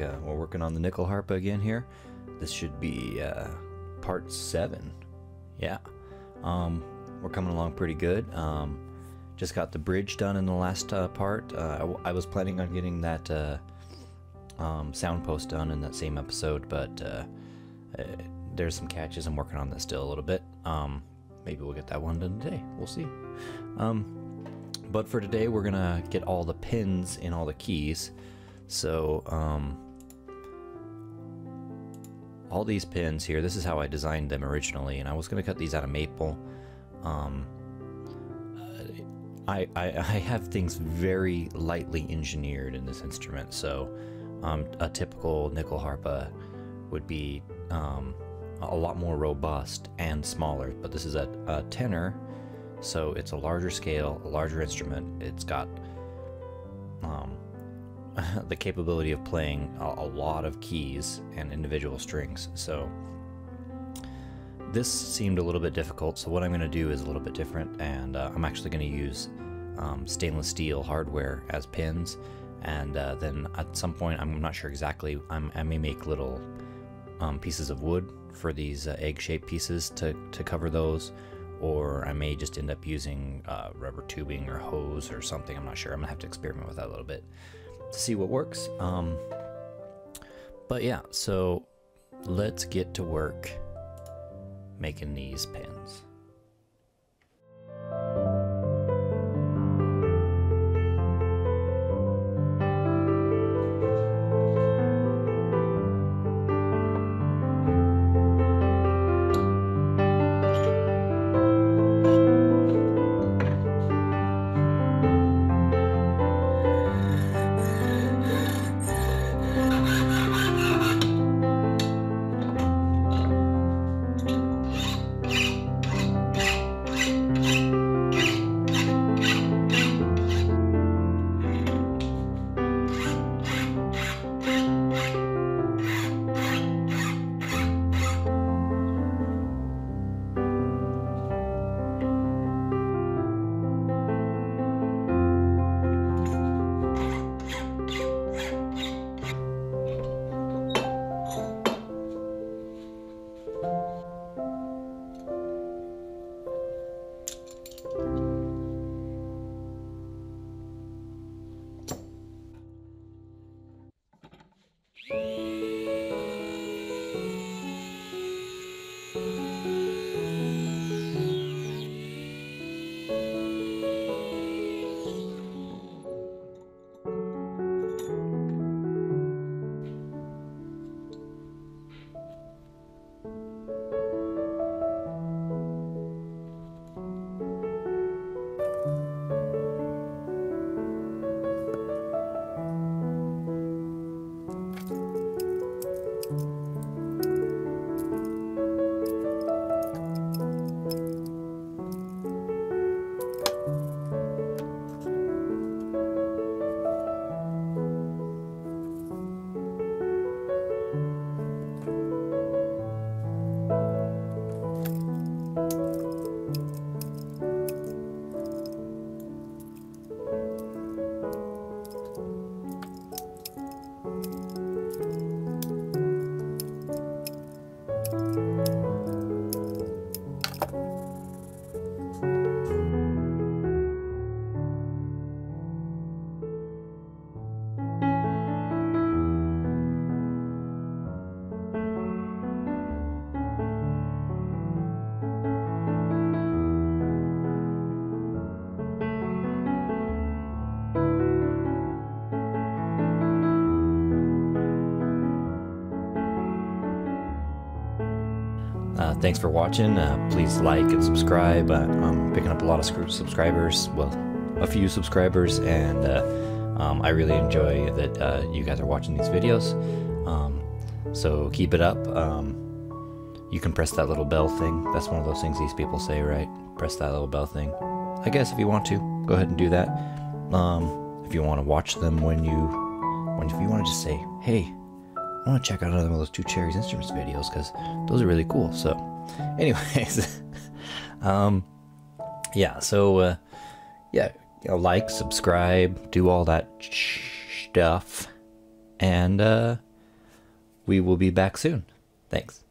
Uh, we're working on the nyckelharpa again here. This should be uh, part seven. Yeah, um, we're coming along pretty good. Um, just got the bridge done in the last uh, part. Uh, I, was planning on getting that uh, um, sound post done in that same episode, but there's some catches. I'm working on that still a little bit. Um, maybe we'll get that one done today. We'll see. Um, but for today, we're gonna get all the pins in all the keys. So, um, all these pins here, this is how I designed them originally, and I was going to cut these out of maple. Um, I, I, I, have things very lightly engineered in this instrument, so um, a typical nyckelharpa would be um, a lot more robust and smaller, but this is a, a tenor, so it's a larger scale, a larger instrument. It's got um, the capability of playing a, a, lot of keys and individual strings. So this seemed a little bit difficult. So what I'm going to do is a little bit different, and uh, I'm actually going to use um, stainless steel hardware as pins. And uh, then at some point, I'm not sure exactly. I'm, i may make little um, pieces of wood for these uh, egg-shaped pieces to to cover those, or I may just end up using uh, rubber tubing or hose or something. I'm not sure. I'm gonna have to experiment with that a little bit to see what works. Um, but yeah, so let's get to work making these pins. Uh, thanks for watching. Uh, please like and subscribe. Uh, I'm picking up a lot of subscribers. Well, a few subscribers, and uh, um, I really enjoy that uh, you guys are watching these videos. Um, so keep it up. Um, you can press that little bell thing. That's one of those things these people say, right? Press that little bell thing. I guess if you want to, go ahead and do that. Um, if you want to watch them when you, when if you want to just say, hey, I want to check out another one of those two cherries instruments videos because those are really cool. So, anyways, um, yeah. So, uh, yeah, you know, like, subscribe, do all that stuff, and uh, we will be back soon. Thanks.